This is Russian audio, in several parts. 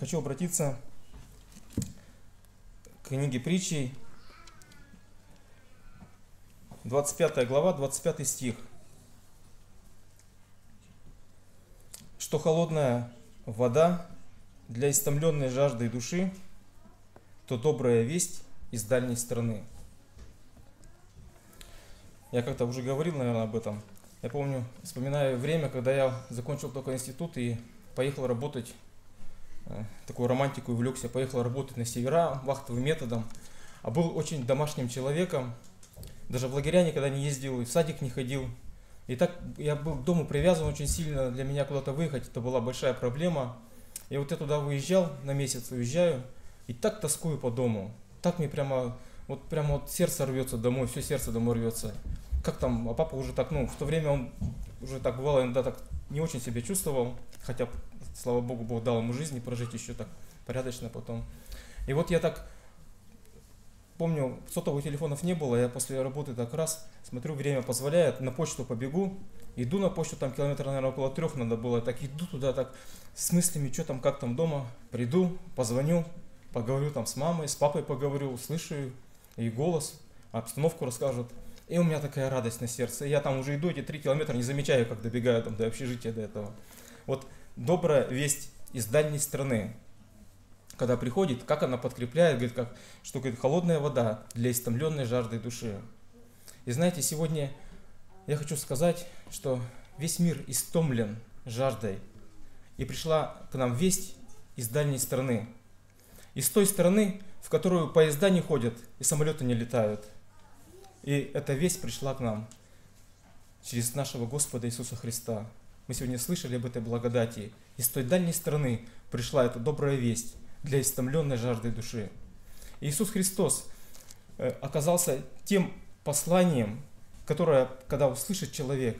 хочу обратиться к книге притчей, 25 глава, 25 стих. Что холодная вода для истомленной жаждой души, то добрая весть из дальней страны. Я как-то уже говорил, наверное, об этом. Я помню, вспоминаю время, когда я закончил только институт и поехал работать, такую романтику увлекся, поехал работать на севера вахтовым методом, а был очень домашним человеком, даже в лагеря никогда не ездил, и в садик не ходил. И так я был к дому привязан очень сильно, для меня куда-то выехать, это была большая проблема. И вот я туда выезжал, на месяц уезжаю, и так тоскую по дому. Так мне прямо, вот прямо вот сердце рвется домой, все сердце домой рвется. Как там, а папа уже так, ну, в то время он уже так бывало, иногда так не очень себя чувствовал, хотя, слава богу, Бог дал ему жизни прожить еще так порядочно потом. И вот я так помню, сотовых телефонов не было, я после работы так раз смотрю, время позволяет, на почту побегу, иду на почту, там километр, наверное, около трех надо было, так иду туда, так с мыслями, что там, как там дома, приду, позвоню, поговорю там с мамой, с папой поговорю, услышу и голос, обстановку расскажут. И у меня такая радость на сердце. Я там уже иду эти три километра, не замечаю, как добегаю там до общежития до этого. Вот добрая весть из дальней страны, когда приходит, как она подкрепляет, говорит, как, что говорит, холодная вода для истомленной жажды души. И знаете, сегодня я хочу сказать, что весь мир истомлен жаждой. И пришла к нам весть из дальней страны. Из той страны, в которую поезда не ходят и самолеты не летают – и эта весть пришла к нам через нашего Господа Иисуса Христа. Мы сегодня слышали об этой благодати. Из той дальней страны пришла эта добрая весть для истомленной жажды души. Иисус Христос э, оказался тем посланием, которое, когда услышит человек,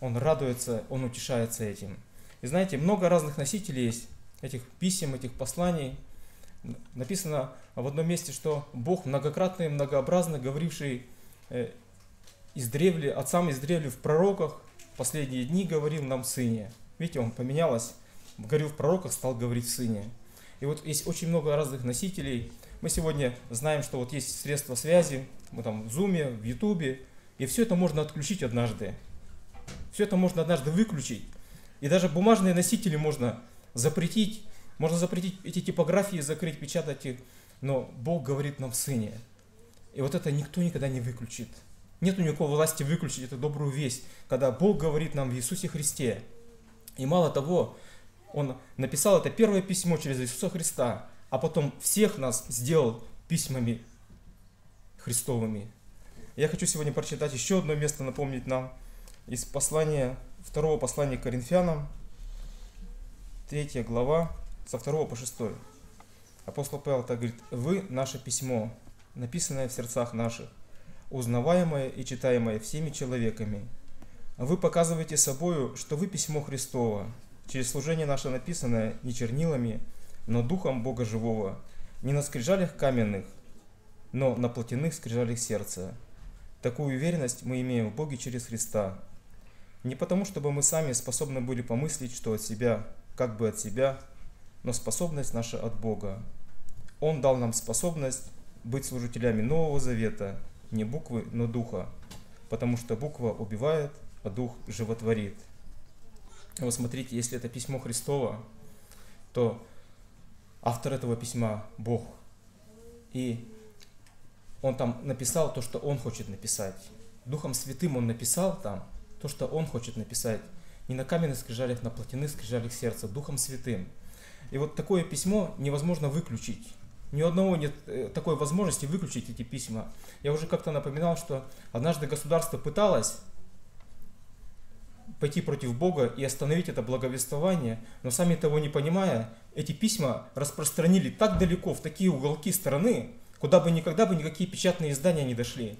он радуется, он утешается этим. И знаете, много разных носителей есть этих писем, этих посланий. Написано в одном месте, что Бог многократно и многообразно говоривший Э, издревле, отцам издревле в пророках, последние дни говорил нам сыне. Видите, он поменялось, говорил в пророках, стал говорить сыне. И вот есть очень много разных носителей. Мы сегодня знаем, что вот есть средства связи, мы там в Zoom, в YouTube, и все это можно отключить однажды. Все это можно однажды выключить. И даже бумажные носители можно запретить, можно запретить эти типографии, закрыть, печатать их. Но Бог говорит нам в Сыне – и вот это никто никогда не выключит. Нет у никакой власти выключить эту добрую весть, когда Бог говорит нам в Иисусе Христе. И мало того, Он написал это первое письмо через Иисуса Христа, а потом всех нас сделал письмами Христовыми. Я хочу сегодня прочитать еще одно место, напомнить нам из послания, второго послания к Коринфянам, третья глава, со второго по шестой. Апостол Павел так говорит, вы наше письмо, написанное в сердцах наших, узнаваемое и читаемое всеми человеками. Вы показываете собою, что вы письмо Христово, через служение наше написанное не чернилами, но духом Бога живого, не на скрижалях каменных, но на плотяных скрижалях сердца. Такую уверенность мы имеем в Боге через Христа. Не потому, чтобы мы сами способны были помыслить, что от себя, как бы от себя, но способность наша от Бога. Он дал нам способность быть служителями Нового Завета, не буквы, но духа, потому что буква убивает, а дух животворит. Вот смотрите, если это письмо Христово, то автор этого письма – Бог. И он там написал то, что он хочет написать. Духом Святым он написал там то, что он хочет написать. Не на каменных скрижалях, на плотяных скрижалях сердца, Духом Святым. И вот такое письмо невозможно выключить. Ни у одного нет э, такой возможности выключить эти письма. Я уже как-то напоминал, что однажды государство пыталось пойти против Бога и остановить это благовествование, но сами того не понимая, эти письма распространили так далеко, в такие уголки страны, куда бы никогда бы никакие печатные издания не дошли.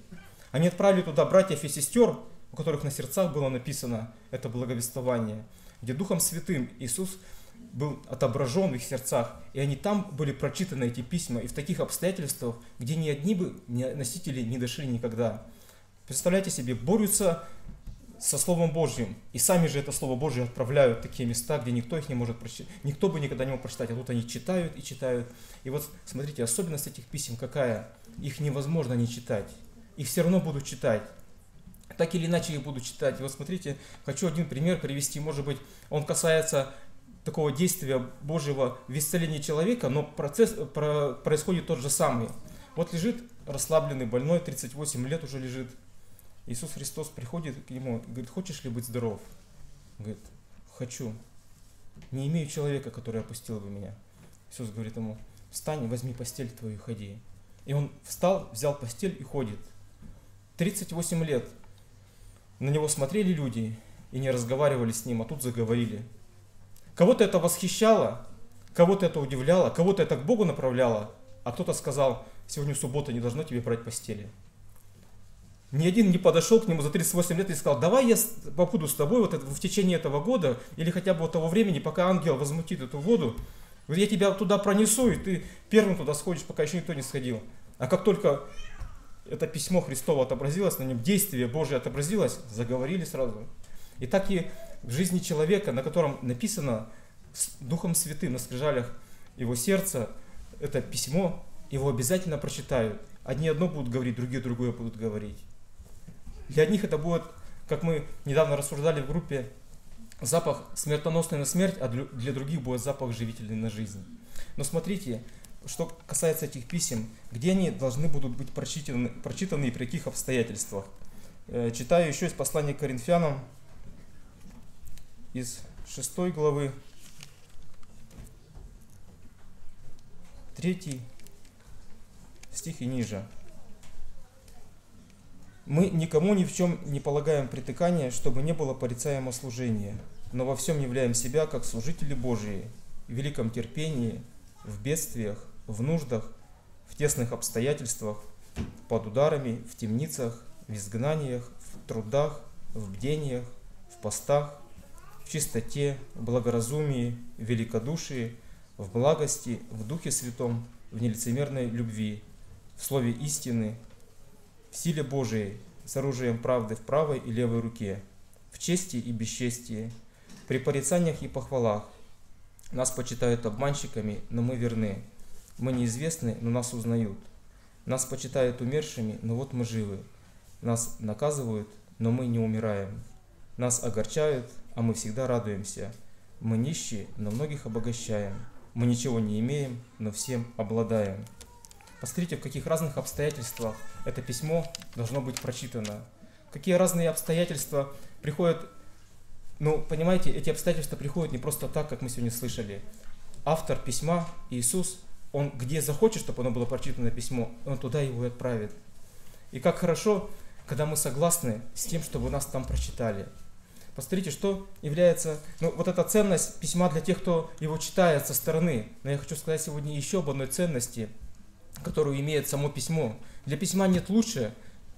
Они отправили туда братьев и сестер, у которых на сердцах было написано это благовествование, где Духом Святым Иисус был отображен в их сердцах, и они там были прочитаны, эти письма, и в таких обстоятельствах, где ни одни бы носители не дошли никогда. Представляете себе, борются со Словом Божьим. И сами же это Слово Божье отправляют в такие места, где никто их не может прочитать. Никто бы никогда не мог прочитать, а тут они читают и читают. И вот смотрите, особенность этих писем какая? Их невозможно не читать. Их все равно будут читать. Так или иначе их будут читать. И вот смотрите, хочу один пример привести. Может быть, он касается такого действия Божьего в исцелении человека, но процесс про, происходит тот же самый. Вот лежит расслабленный, больной, 38 лет уже лежит. Иисус Христос приходит к нему, говорит, хочешь ли быть здоров? Говорит, хочу. Не имею человека, который опустил бы меня. Иисус говорит ему, встань, возьми постель твою и ходи. И он встал, взял постель и ходит. 38 лет. На него смотрели люди и не разговаривали с ним, а тут заговорили. Кого-то это восхищало, кого-то это удивляло, кого-то это к Богу направляло, а кто-то сказал, сегодня суббота, не должно тебе брать постели. Ни один не подошел к нему за 38 лет и сказал, давай я побуду с тобой вот в течение этого года, или хотя бы вот того времени, пока ангел возмутит эту воду, я тебя туда пронесу, и ты первым туда сходишь, пока еще никто не сходил. А как только это письмо Христово отобразилось на нем, действие Божие отобразилось, заговорили сразу. И так и в жизни человека, на котором написано с Духом Святым на скрижалях его сердца, это письмо, его обязательно прочитают. Одни одно будут говорить, другие другое будут говорить. Для одних это будет, как мы недавно рассуждали в группе, запах смертоносный на смерть, а для других будет запах живительный на жизнь. Но смотрите, что касается этих писем, где они должны будут быть прочитаны, прочитаны и при каких обстоятельствах. Э, читаю еще из послания к Коринфянам, из 6 главы, 3 стих и ниже. Мы никому ни в чем не полагаем притыкания, чтобы не было порицаемо служения, но во всем являем себя как служители Божии, в великом терпении, в бедствиях, в нуждах, в тесных обстоятельствах, под ударами, в темницах, в изгнаниях, в трудах, в бдениях, в постах, чистоте, благоразумии, великодушии, в благости, в Духе Святом, в нелицемерной любви, в слове истины, в силе Божией, с оружием правды в правой и левой руке, в чести и бесчестии, при порицаниях и похвалах. Нас почитают обманщиками, но мы верны. Мы неизвестны, но нас узнают. Нас почитают умершими, но вот мы живы. Нас наказывают, но мы не умираем. Нас огорчают, а мы всегда радуемся. Мы нищие, но многих обогащаем. Мы ничего не имеем, но всем обладаем. Посмотрите, в каких разных обстоятельствах это письмо должно быть прочитано. Какие разные обстоятельства приходят, ну, понимаете, эти обстоятельства приходят не просто так, как мы сегодня слышали. Автор письма, Иисус, он где захочет, чтобы оно было прочитано письмо, он туда его и отправит. И как хорошо, когда мы согласны с тем, чтобы нас там прочитали. Посмотрите, что является, ну, вот эта ценность письма для тех, кто его читает со стороны. Но я хочу сказать сегодня еще об одной ценности, которую имеет само письмо. Для письма нет лучше,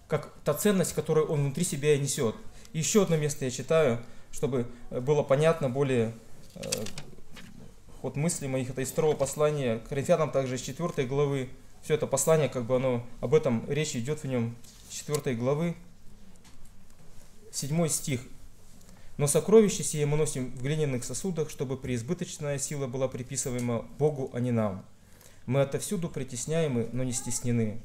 как та ценность, которую он внутри себя несет. Еще одно место я читаю, чтобы было понятно более э, ход мыслей моих. Это из второго послания к Коринфянам, также из четвертой главы. Все это послание, как бы оно, об этом речь идет в нем, четвертой главы, седьмой стих. Но сокровище сие мы носим в глиняных сосудах, чтобы преизбыточная сила была приписываема Богу, а не нам. Мы отовсюду притесняемы, но не стеснены.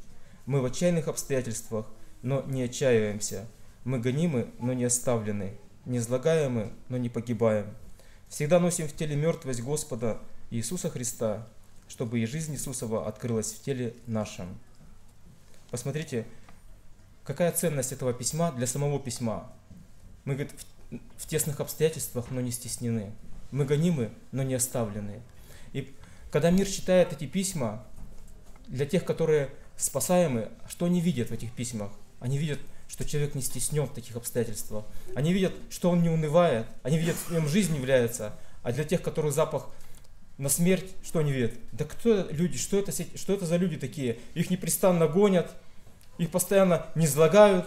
Мы в отчаянных обстоятельствах, но не отчаиваемся. Мы гонимы, но не оставлены. Не излагаемы, но не погибаем. Всегда носим в теле мертвость Господа Иисуса Христа, чтобы и жизнь Иисусова открылась в теле нашем. Посмотрите, какая ценность этого письма для самого письма. Мы, говорит, тесных обстоятельствах, но не стеснены. Мы гонимы, но не оставлены. И когда мир читает эти письма, для тех, которые спасаемы, что они видят в этих письмах? Они видят, что человек не стеснен в таких обстоятельствах. Они видят, что он не унывает. Они видят, в нем жизнь является. А для тех, которых запах на смерть, что они видят? Да кто люди, что это, что это за люди такие? Их непрестанно гонят, их постоянно не излагают,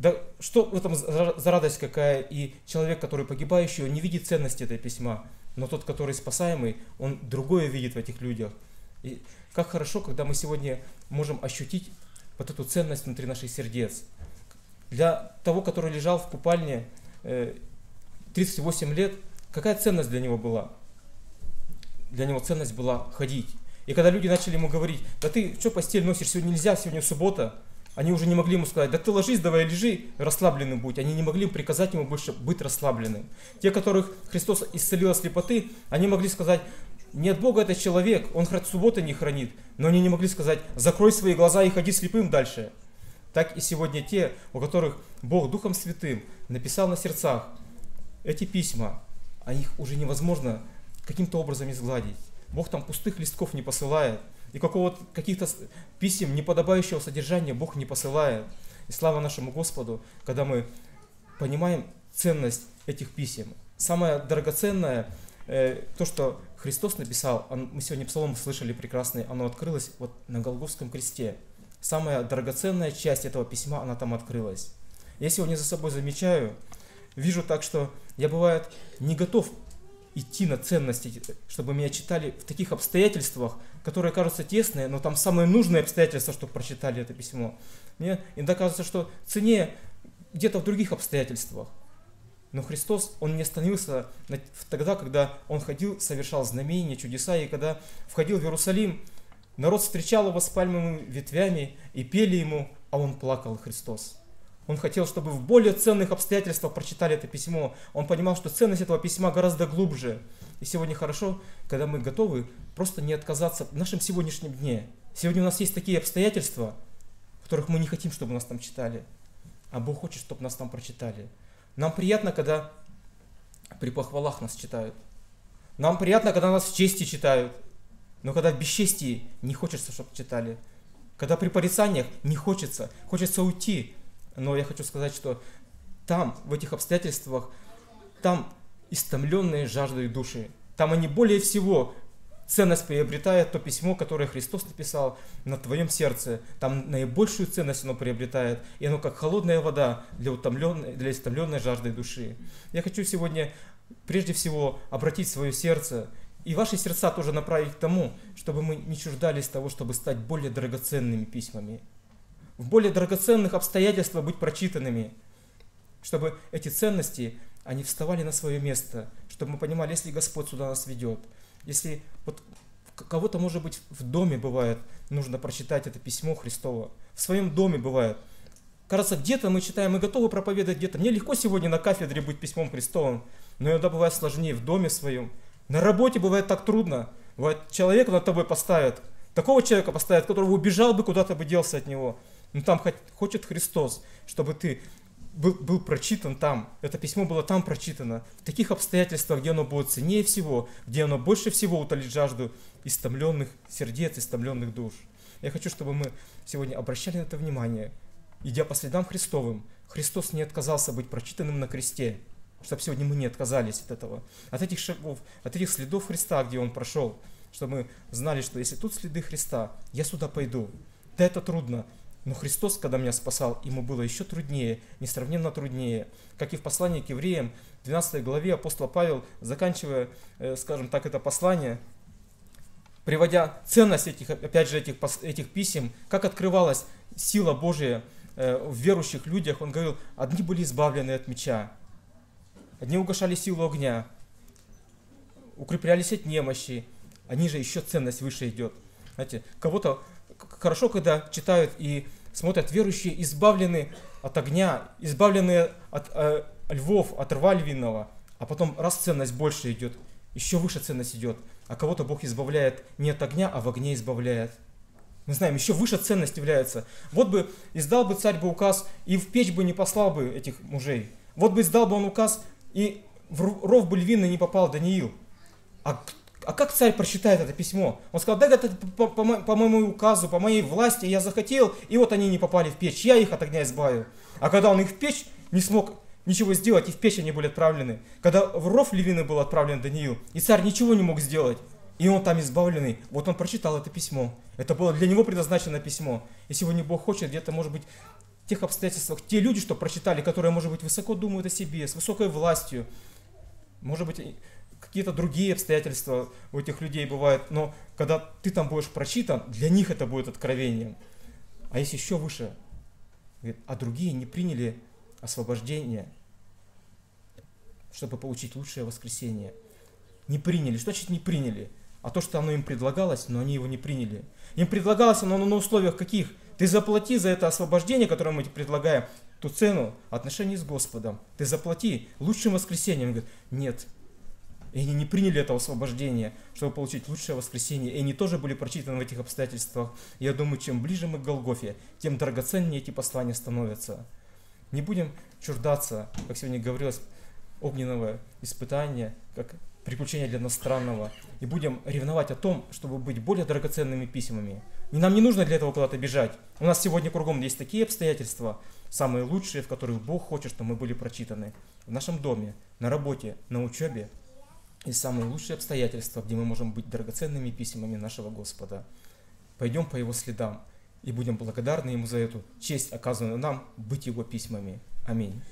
да что в этом за радость какая? И человек, который погибающий, он не видит ценности этой письма. Но тот, который спасаемый, он другое видит в этих людях. И как хорошо, когда мы сегодня можем ощутить вот эту ценность внутри наших сердец. Для того, который лежал в купальне 38 лет, какая ценность для него была? Для него ценность была ходить. И когда люди начали ему говорить, да ты что постель носишь, сегодня нельзя, сегодня суббота, они уже не могли ему сказать, да ты ложись, давай лежи, расслабленным будь. Они не могли приказать ему больше быть расслабленным. Те, которых Христос исцелил от слепоты, они могли сказать, нет Бога это человек, он субботы не хранит. Но они не могли сказать, закрой свои глаза и ходи слепым дальше. Так и сегодня те, у которых Бог Духом Святым написал на сердцах эти письма, а их уже невозможно каким-то образом изгладить. Бог там пустых листков не посылает, и какого-то, каких-то писем неподобающего содержания Бог не посылает. И слава нашему Господу, когда мы понимаем ценность этих писем. Самое драгоценное, э, то, что Христос написал, мы сегодня псалом слышали прекрасный, оно открылось вот на Голгофском кресте. Самая драгоценная часть этого письма, она там открылась. Я сегодня за собой замечаю, вижу так, что я бывает не готов идти на ценности, чтобы меня читали в таких обстоятельствах, которые кажутся тесные, но там самые нужные обстоятельства, чтобы прочитали это письмо. Мне иногда кажется, что цене где-то в других обстоятельствах. Но Христос, Он не остановился тогда, когда Он ходил, совершал знамения, чудеса, и когда входил в Иерусалим, народ встречал его с пальмовыми ветвями и пели ему, а Он плакал, Христос. Он хотел, чтобы в более ценных обстоятельствах прочитали это письмо. Он понимал, что ценность этого письма гораздо глубже. И сегодня хорошо, когда мы готовы просто не отказаться в нашем сегодняшнем дне. Сегодня у нас есть такие обстоятельства, в которых мы не хотим, чтобы нас там читали. А Бог хочет, чтобы нас там прочитали. Нам приятно, когда при похвалах нас читают. Нам приятно, когда нас в чести читают. Но когда в бесчестии не хочется, чтобы читали. Когда при порицаниях не хочется. Хочется уйти. Но я хочу сказать, что там, в этих обстоятельствах, там истомленные жаждой души. Там они более всего ценность приобретает то письмо, которое Христос написал на твоем сердце. Там наибольшую ценность оно приобретает. И оно как холодная вода для, утомленной, для истомленной жаждой души. Я хочу сегодня прежде всего обратить свое сердце и ваши сердца тоже направить к тому, чтобы мы не чуждались того, чтобы стать более драгоценными письмами в более драгоценных обстоятельствах быть прочитанными, чтобы эти ценности, они вставали на свое место, чтобы мы понимали, если Господь сюда нас ведет, если вот кого-то, может быть, в доме бывает, нужно прочитать это письмо Христово, в своем доме бывает. Кажется, где-то мы читаем, мы готовы проповедовать где-то. Мне легко сегодня на кафедре быть письмом Христовым, но иногда бывает сложнее в доме своем. На работе бывает так трудно. Бывает, человека над тобой поставят. Такого человека поставят, которого убежал бы, куда-то бы делся от него. Ну, там хочет Христос, чтобы ты был, был прочитан там, это письмо было там прочитано, в таких обстоятельствах, где оно будет ценнее всего, где оно больше всего утолит жажду истомленных сердец, истомленных душ. Я хочу, чтобы мы сегодня обращали на это внимание, идя по следам Христовым. Христос не отказался быть прочитанным на кресте, чтобы сегодня мы не отказались от этого, от этих шагов, от этих следов Христа, где Он прошел, чтобы мы знали, что если тут следы Христа, я сюда пойду. Да это трудно, но Христос, когда меня спасал, ему было еще труднее, несравненно труднее. Как и в послании к евреям, в 12 главе апостол Павел, заканчивая, э, скажем так, это послание, приводя ценность этих, опять же, этих, этих писем, как открывалась сила Божия э, в верующих людях, он говорил, одни были избавлены от меча, одни угошали силу огня, укреплялись от немощи, они же еще ценность выше идет. Знаете, кого-то хорошо, когда читают и смотрят, верующие избавлены от огня, избавлены от э, львов, от рва львиного, а потом раз ценность больше идет, еще выше ценность идет, а кого-то Бог избавляет не от огня, а в огне избавляет. Мы знаем, еще выше ценность является. Вот бы издал бы царь бы указ, и в печь бы не послал бы этих мужей. Вот бы издал бы он указ, и в ров бы львиный не попал Даниил. А а как царь прочитает это письмо? Он сказал, да, это по, по, по моему указу, по моей власти я захотел, и вот они не попали в печь, я их от огня избавил. А когда он их в печь не смог ничего сделать, и в печь они были отправлены. Когда в ров Левины был отправлен Даниил, и царь ничего не мог сделать, и он там избавленный, вот он прочитал это письмо. Это было для него предназначено письмо. И сегодня Бог хочет где-то, может быть, в тех обстоятельствах, те люди, что прочитали, которые, может быть, высоко думают о себе, с высокой властью, может быть, какие-то другие обстоятельства у этих людей бывают, но когда ты там будешь прочитан, для них это будет откровением. А есть еще выше, Говорит, а другие не приняли освобождение, чтобы получить лучшее воскресение. Не приняли. Что значит не приняли? А то, что оно им предлагалось, но они его не приняли. Им предлагалось оно на условиях каких? Ты заплати за это освобождение, которое мы тебе предлагаем, ту цену отношений с Господом. Ты заплати лучшим воскресением. Он говорит, нет. И они не приняли это освобождение, чтобы получить лучшее воскресение. И они тоже были прочитаны в этих обстоятельствах. Я думаю, чем ближе мы к Голгофе, тем драгоценнее эти послания становятся. Не будем чуждаться, как сегодня говорилось, огненного испытания, как приключения для нас странного. И будем ревновать о том, чтобы быть более драгоценными письмами. И нам не нужно для этого куда-то бежать. У нас сегодня кругом есть такие обстоятельства, самые лучшие, в которых Бог хочет, чтобы мы были прочитаны. В нашем доме, на работе, на учебе. И самые лучшие обстоятельства, где мы можем быть драгоценными письмами нашего Господа. Пойдем по Его следам и будем благодарны Ему за эту честь, оказанную нам, быть Его письмами. Аминь.